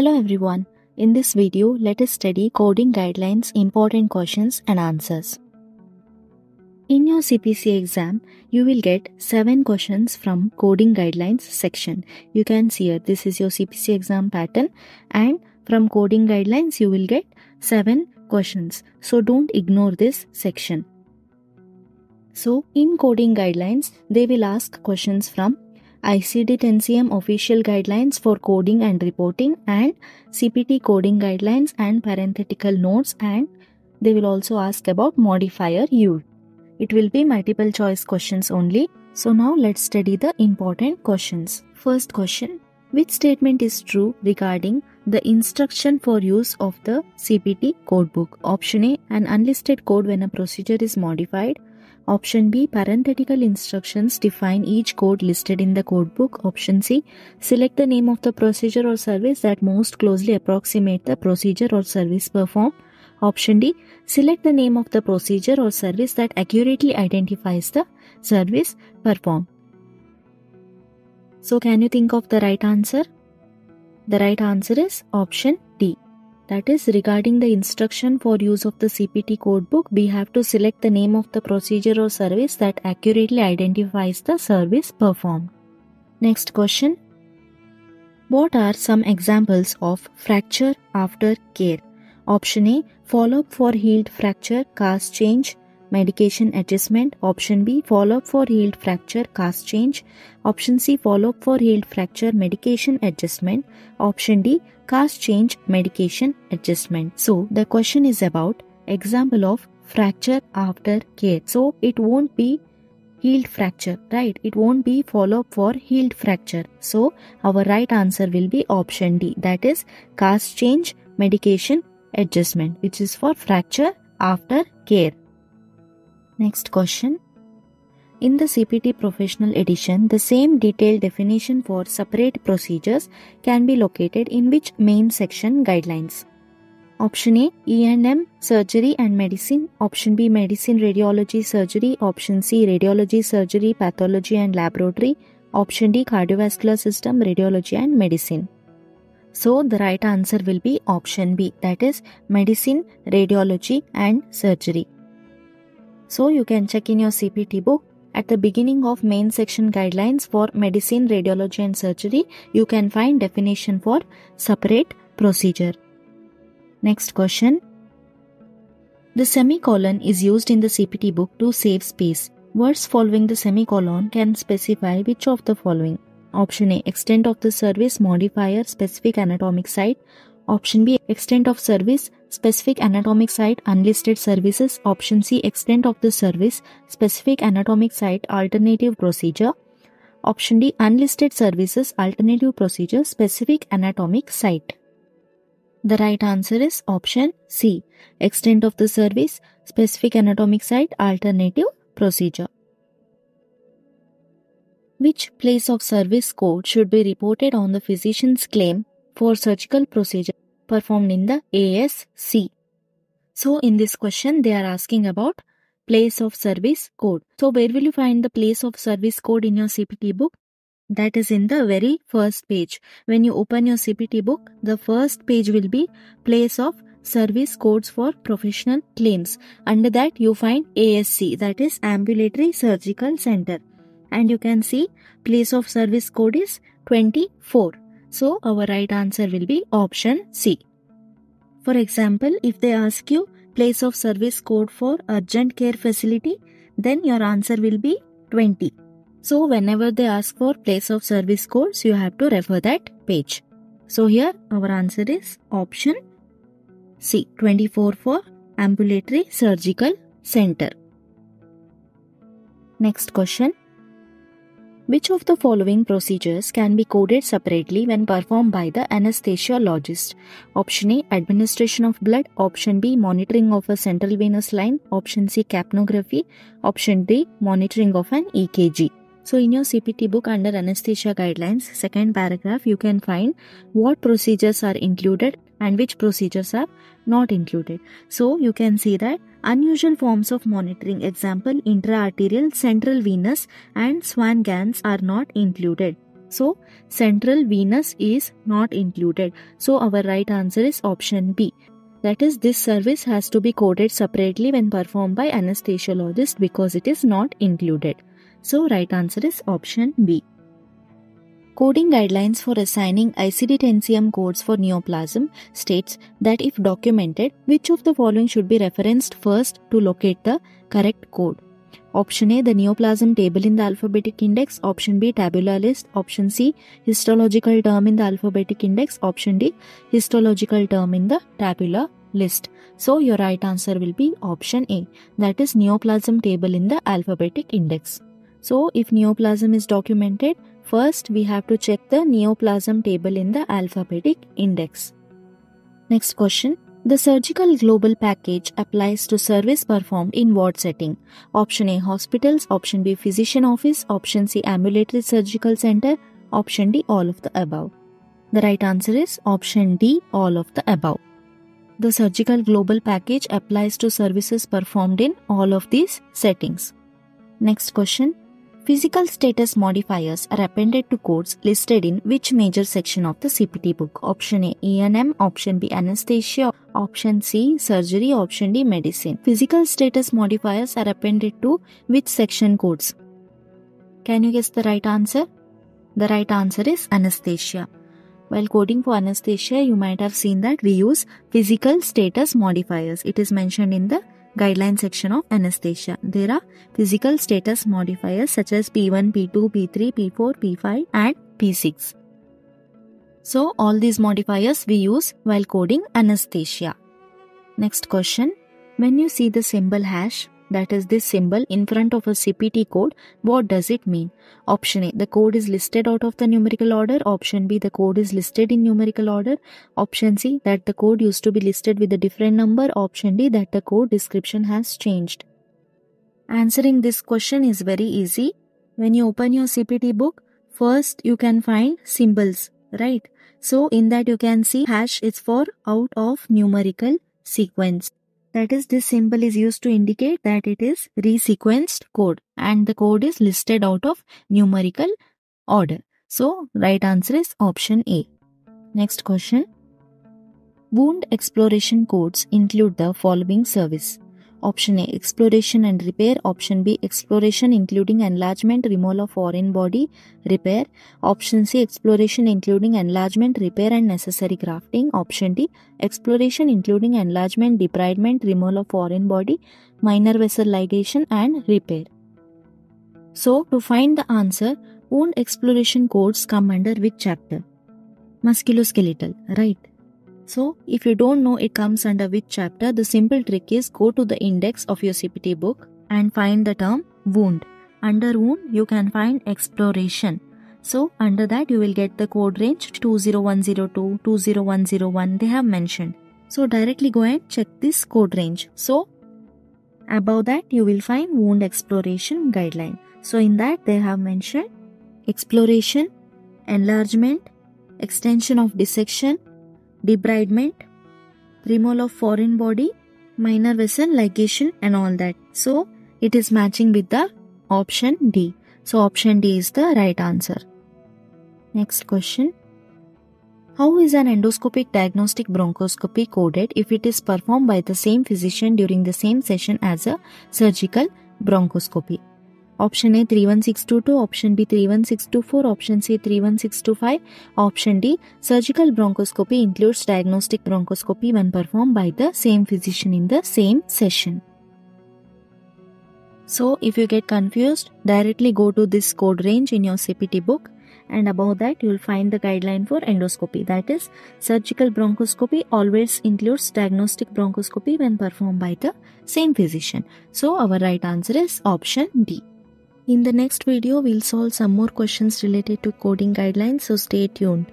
Hello everyone. In this video, let us study coding guidelines, important questions and answers. In your CPC exam, you will get 7 questions from coding guidelines section. You can see here this is your CPC exam pattern and from coding guidelines you will get 7 questions. So don't ignore this section. So in coding guidelines, they will ask questions from ICD 10CM official guidelines for coding and reporting and CPT coding guidelines and parenthetical notes and they will also ask about modifier U. It will be multiple choice questions only. So now let's study the important questions. First question Which statement is true regarding the instruction for use of the CPT codebook? Option A An unlisted code when a procedure is modified. Option B Parenthetical instructions define each code listed in the codebook. Option C Select the name of the procedure or service that most closely approximate the procedure or service performed. Option D Select the name of the procedure or service that accurately identifies the service performed. So, can you think of the right answer? The right answer is option D. That is, regarding the instruction for use of the CPT codebook, we have to select the name of the procedure or service that accurately identifies the service performed. Next question What are some examples of fracture after care? Option A Follow up for healed fracture, cast change, medication adjustment. Option B Follow up for healed fracture, cast change. Option C Follow up for healed fracture, medication adjustment. Option D Cast change, medication adjustment. So the question is about example of fracture after care. So it won't be healed fracture, right? It won't be follow up for healed fracture. So our right answer will be option D. That is cast change, medication adjustment, which is for fracture after care. Next question. In the CPT Professional Edition, the same detailed definition for separate procedures can be located in which main section guidelines? Option A E&M surgery and medicine option B medicine radiology surgery option C radiology surgery pathology and laboratory option D cardiovascular system radiology and medicine so the right answer will be option B that is medicine, radiology and surgery. So you can check in your CPT book at the beginning of main section guidelines for medicine, radiology and surgery you can find definition for separate procedure. Next question. The semicolon is used in the CPT book to save space. Words following the semicolon can specify which of the following Option A Extent of the service modifier specific anatomic site. Option B Extent of service specific anatomic site unlisted services. Option C Extent of the service specific anatomic site alternative procedure. Option D Unlisted services alternative procedure specific anatomic site. The right answer is option C Extent of the service specific anatomic site alternative procedure. Which place of service code should be reported on the physician's claim for surgical procedure performed in the ASC? So, in this question, they are asking about place of service code. So, where will you find the place of service code in your CPT book? That is in the very first page. When you open your CPT book, the first page will be place of service codes for professional claims. Under that, you find ASC, that is Ambulatory Surgical Center and you can see place of service code is 24. So our right answer will be option C. For example, if they ask you place of service code for urgent care facility, then your answer will be 20. So whenever they ask for place of service codes, you have to refer that page. So here our answer is option C 24 for ambulatory surgical center. Next question which of the following procedures can be coded separately when performed by the anesthesiologist? Option A Administration of blood. Option B Monitoring of a central venous line. Option C Capnography. Option D Monitoring of an EKG. So, in your CPT book under anesthesia guidelines, second paragraph, you can find what procedures are included and which procedures are not included. So, you can see that unusual forms of monitoring, example, intraarterial, central venous, and Swan-Ganz are not included. So central venous is not included. So our right answer is option B. That is, this service has to be coded separately when performed by anesthesiologist because it is not included. So right answer is option B. Coding guidelines for assigning ICD-10-CM codes for neoplasm states that if documented, which of the following should be referenced first to locate the correct code? Option A, the neoplasm table in the alphabetic index. Option B, tabular list. Option C, histological term in the alphabetic index. Option D, histological term in the tabular list. So your right answer will be option A, that is neoplasm table in the alphabetic index. So if neoplasm is documented, First, we have to check the neoplasm table in the alphabetic index. Next question. The surgical global package applies to service performed in ward setting? Option A hospitals, option B physician office, option C ambulatory surgical center, option D all of the above. The right answer is option D all of the above. The surgical global package applies to services performed in all of these settings. Next question Physical status modifiers are appended to codes listed in which major section of the CPT book? Option A E&M, option B anesthesia, option C surgery, option D medicine. Physical status modifiers are appended to which section codes? Can you guess the right answer? The right answer is anesthesia. While coding for anesthesia, you might have seen that we use physical status modifiers. It is mentioned in the guideline section of anesthesia. There are physical status modifiers such as P1, P2, P3, P4, P5 and P6. So all these modifiers we use while coding anesthesia. Next question. When you see the symbol hash, that is this symbol in front of a CPT code, what does it mean? Option A, the code is listed out of the numerical order. Option B, the code is listed in numerical order. Option C, that the code used to be listed with a different number. Option D, that the code description has changed. Answering this question is very easy. When you open your CPT book, first you can find symbols, right? So in that you can see hash is for out of numerical sequence. That is, this symbol is used to indicate that it is resequenced code and the code is listed out of numerical order. So, right answer is option A. Next question. Wound exploration codes include the following service. Option A exploration and repair. Option B exploration including enlargement, removal of foreign body, repair. Option C exploration including enlargement, repair and necessary grafting. Option D exploration including enlargement, debridement, removal of foreign body, minor vessel ligation and repair. So to find the answer, wound exploration codes come under which chapter? Musculoskeletal, right? So, if you don't know it comes under which chapter, the simple trick is go to the index of your CPT book and find the term wound. Under wound, you can find exploration. So, under that, you will get the code range 20102, 20101 they have mentioned. So, directly go and check this code range. So, above that, you will find wound exploration guideline. So, in that, they have mentioned exploration, enlargement, extension of dissection, debridement, removal of foreign body, minor vessel ligation and all that. So it is matching with the option D. So option D is the right answer. Next question. How is an endoscopic diagnostic bronchoscopy coded if it is performed by the same physician during the same session as a surgical bronchoscopy? Option A 31622, option B 31624, option C 31625, option D surgical bronchoscopy includes diagnostic bronchoscopy when performed by the same physician in the same session. So if you get confused, directly go to this code range in your CPT book and above that you will find the guideline for endoscopy that is surgical bronchoscopy always includes diagnostic bronchoscopy when performed by the same physician. So our right answer is option D. In the next video, we'll solve some more questions related to coding guidelines, so stay tuned.